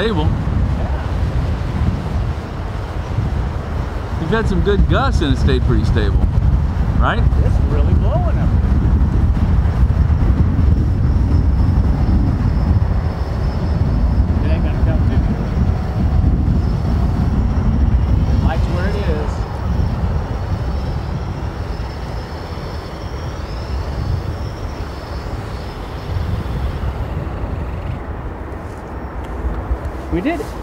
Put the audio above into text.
stable. You've had some good gusts and it stayed pretty stable, right? It's really blowing up. We did it.